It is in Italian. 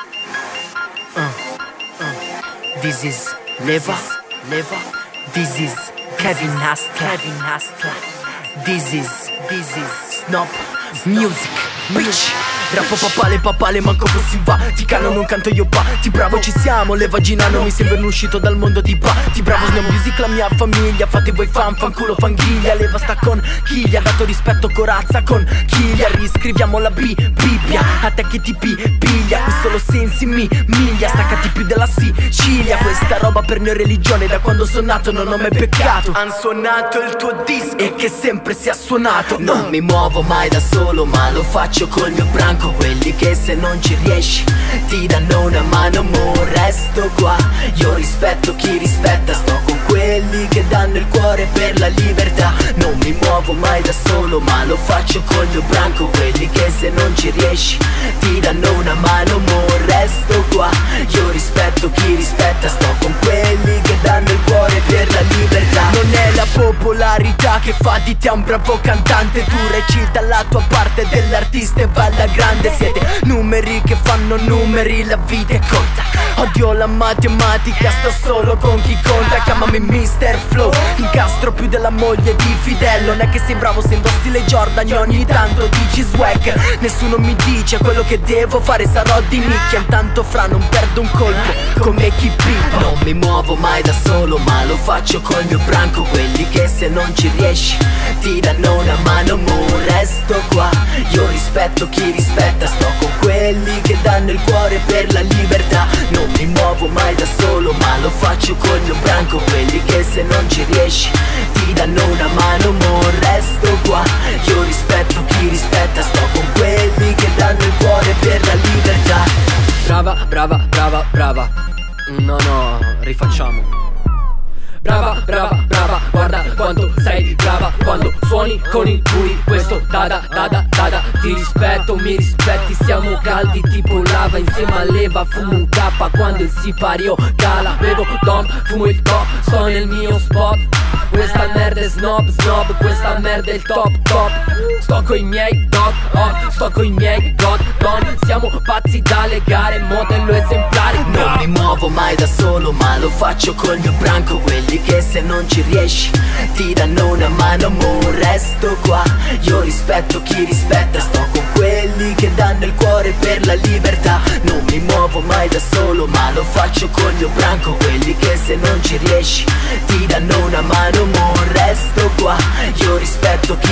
Uh, uh. This is Leva, Leva. This is Kevin Hastler, Kevin Hastler. This is, this is Snob Music, bitch. Rappo papale, papale, manco fossi va Ti cano, non canto io pa. Ti bravo, ci siamo, le vaginano Mi sembrano uscito dal mondo di pa. Ti bravo, Snow Music, la mia famiglia Fate voi fan, fanculo, fanghiglia. Leva sta con chi gli ha dato rispetto Corazza con chi gli ha Riscriviamo la B, Bibbia A te che ti pi, piglia Qui solo sensi mi, miglia Staccati più della Sicilia. Questa roba per noi religione Da quando sono nato non ho mai peccato. Han suonato il tuo disco E che sempre sia suonato. Non mi muovo mai da solo Ma lo faccio col mio branco Quelli che se non ci riesci Ti danno una mano Mo resto qua. Io rispetto chi rispetta Sto con quelli che danno il cuore per la libertà. Non mi muovo mai da solo Ma lo faccio col mio branco Quelli che se non ci riesci Ti danno una mano Mo resto qua. Io rispetto chi rispetta Sto con quelli che danno il cuore popolarità che fa di te un bravo cantante. Tu recita la tua parte dell'artista e va alla grande. Siete numeri che fanno numeri, la vita è corta. Odio la matematica, sto solo con chi conta. Chiamami Mr. Flow, più della moglie di Fidel. Non è che sei bravo se indossi le Jordan ogni tanto dici swag. Nessuno mi dice quello che devo fare, sarò di nicchia. Intanto fra non perdo un colpo, come chi pippa Non mi muovo mai da solo, ma lo faccio col mio branco. Quelli che se non ci riesci ti danno una mano, mo resto qua. Io rispetto chi rispetta, sto con quelli che danno il cuore per la libertà. Non mi muovo mai da solo, ma lo faccio col mio branco. Quelli che se non ci riesci ti danno una mano, mo resto qua. Io rispetto chi rispetta, sto con quelli che danno il cuore per la libertà. Brava, brava, brava, brava. No, no, rifacciamo Brava, brava, brava, guarda quanto sei brava. Quando suoni con il cui questo dada, dada, dada Ti rispetto, mi rispetti, siamo caldi tipo lava Insieme a fumo un K quando il sipario cala Bevo dom, fumo il top, sto nel mio spot. Questa merda è snob, snob, questa merda è il top, top. Sto coi miei dog, oh, sto coi miei god, don. Siamo pazzi da legare, modello esemplare, no. Non mi muovo mai da solo ma lo faccio col mio branco. Quelli che se non ci riesci ti danno una mano Mo resto qua. Io rispetto chi rispetta Sto con quelli che danno il cuore per la libertà lo faccio col mio branco Quelli che se non ci riesci ti danno una mano Mo resto qua. Io rispetto chi